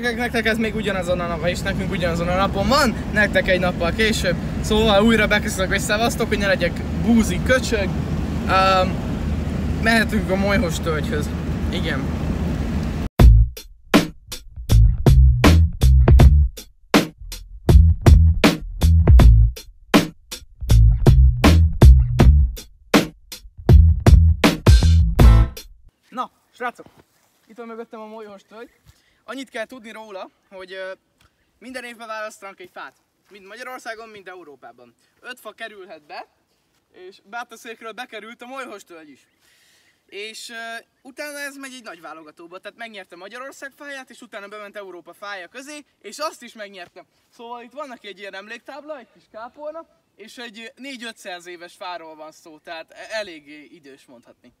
Nektek ez még ugyanazon a napon, és nekünk ugyanazon a napon van, nektek egy nappal később. Szóval újra beköszönök, hogy szevasztok, hogy ne legyek búzi köcsög. Um, mehetünk a molyhos tölgyhöz. Igen. Na, srácok, itt van mögöttem a molyhos tölgy. Annyit kell tudni róla, hogy minden évben választanak egy fát. Mind Magyarországon, mind Európában. Öt fa kerülhet be, és Bátaszékről bekerült a molyhos tölgy is. És uh, utána ez megy egy nagy válogatóba, tehát megnyerte Magyarország fáját, és utána bement Európa fája közé, és azt is megnyerte. Szóval itt vannak egy ilyen emléktábla, egy kis kápolna, és egy 4-500 éves fáról van szó, tehát e- eléggé idős mondhatni.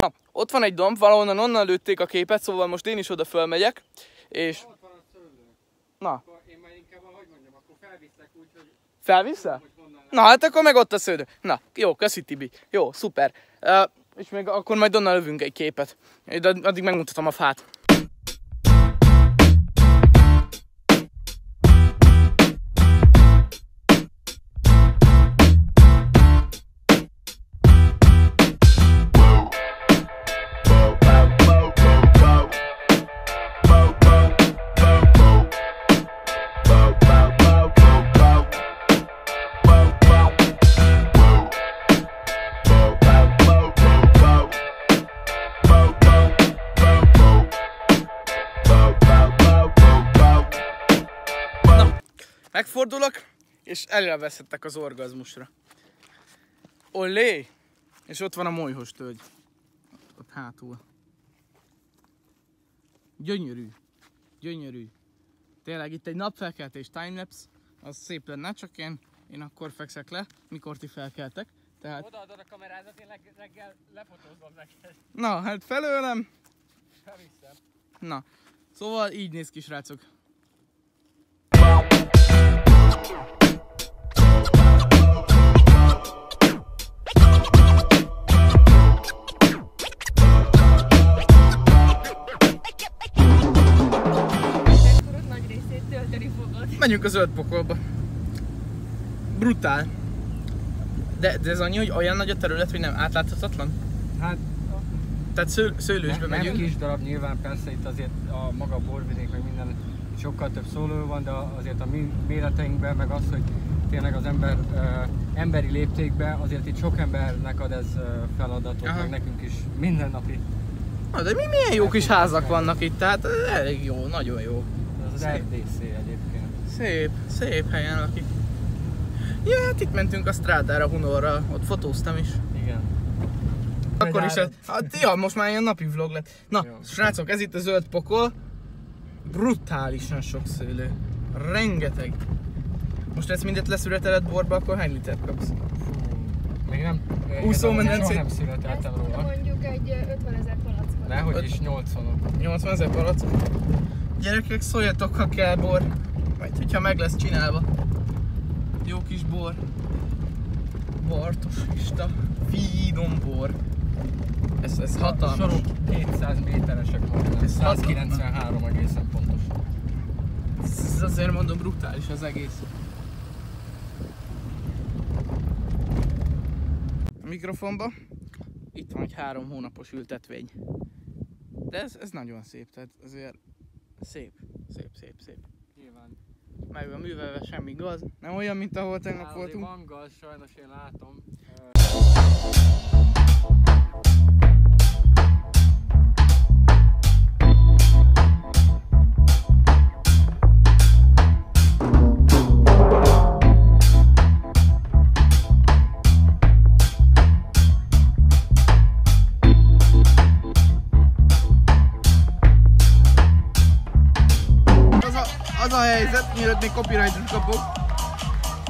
Na, ott van egy domb, valahonnan onnan lőtték a képet, szóval most én is oda fölmegyek, és... Ott van a szőlő. Na, Akkor én már inkább, hogy mondjam, akkor felviszek úgy, hogy, felviszel? Na, hát akkor meg ott a sződő. Na, jó, köszi Tibi. Jó, szuper. Uh, és még akkor majd onnan lövünk egy képet. De addig megmutatom a fát. Megfordulok, és elveszettek az orgazmusra. Olé! És ott van a molyhos tölgy. Ott, hátul. Gyönyörű. Gyönyörű. Tényleg itt egy napfelkeltés timelapse, az szép lenne, csak én, én akkor fekszek le, mikor ti felkeltek. Tehát, odaadod a kamerádat, én leg- reggel lefotózom neked. na, hát felőlem, Felviszem. Na, szóval így néz ki, srácok. Menjünk a zöld pokolba. Brutál. De, de ez annyi, hogy olyan nagy a terület, hogy nem átláthatatlan? Hát Tehát sző, szőlősbe nem, nem megyünk. kis darab nyilván, persze itt azért a maga borvidék, meg minden sokkal több szóló van, de azért a mi méreteinkben, meg az, hogy tényleg az ember emberi léptékben, azért itt sok embernek ad ez feladatot, Aha. meg nekünk is mindennapi. Na, de mi milyen jó kis házak vannak itt, tehát elég jó, nagyon jó. Ez az Szép. RDC egyébként. Szép, szép helyen lakik. Ja, hát itt mentünk a strádára Hunorra, ott fotóztam is. Igen. Akkor is hát, ja, most már ilyen napi vlog lett. Na, Jó. srácok, ez itt a zöld pokol. Brutálisan sok szőlő. Rengeteg. Most ezt mindet leszületeled borba, akkor hány litert kapsz? Fú, még nem, Úszómedencét. nem születeltem róla. mondjuk egy ö, 50 ezer palackot. Dehogy is 80 -ok. 80 ezer palack. Gyerekek, szóljatok, ha kell bor. Majd, hogyha meg lesz csinálva. Jó kis bor. Bartos Ista. Finom bor. Ez, ez hatalmas. Sorok 200 méteresek voltak. Ez 193 egészen pontos. Ez azért mondom brutális az egész. A mikrofonba itt van egy három hónapos ültetvény. De ez, ez nagyon szép, tehát azért szép, szép, szép, szép. Nyilván. Meg van művelve semmi gaz, nem olyan, mint ahol tegnap azért voltunk. van gaz, sajnos én látom. Az helyzet, mielőtt még copyrightot kapok,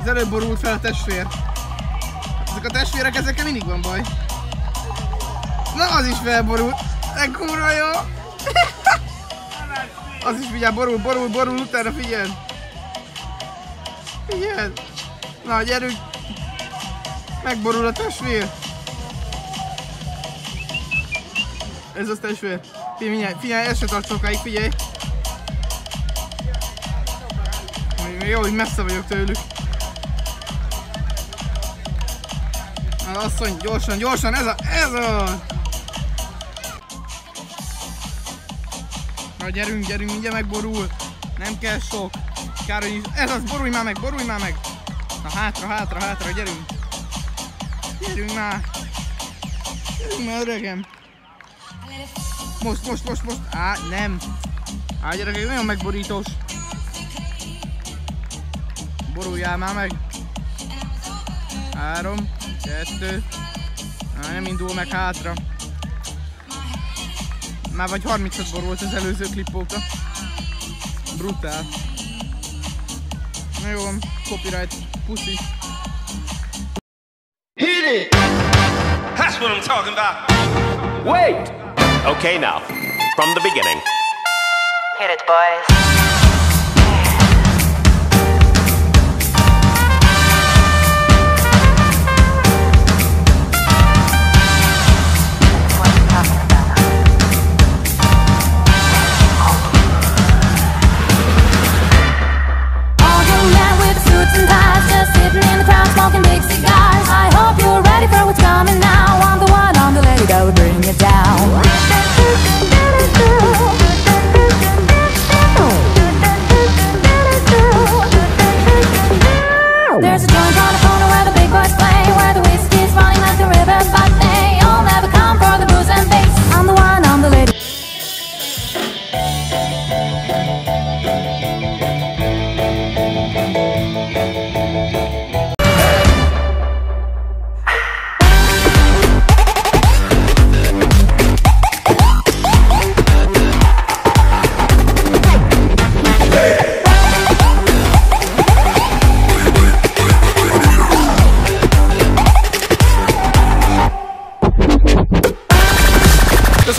az előbb borult fel a testvér. Ezek a testvérek, ezekkel mindig van baj. Na, az is felborult. De kurva jó. az is figyelj, borul, borul, borul, utána figyel. Figyel. Na, gyerünk. Megborul a testvér. Ez az testvér. Figyelj, figyelj, ez se tart sokáig, figyelj. Jó, hogy messze vagyok tőlük. Az asszony, gyorsan, gyorsan, ez a, ez a! Na gyerünk, gyerünk, mindjárt megborul. Nem kell sok. Kár, hogy ez az, borulj már meg, borulj már meg. Na hátra, hátra, hátra, gyerünk. Gyerünk már. Gyerünk már, öregem. Most, most, most, most. Á, nem. Á, gyerekek, nagyon megborítós. Boruljál már meg. Három, kettő. Á, nem indul meg hátra. Már vagy 30-at borult az előző klip óta. Brutál. Na jó, copyright, puszi. Hit it! That's what I'm talking about. Wait! Okay, now, from the beginning. Hit it, boys.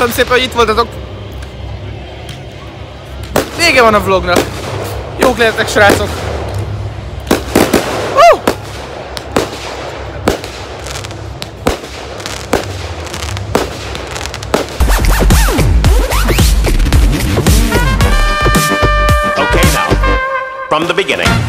Köszönöm szépen, hogy itt voltatok. Vége van a vlognak. Jók lehetek, srácok. Hú! Okay, now, from the beginning.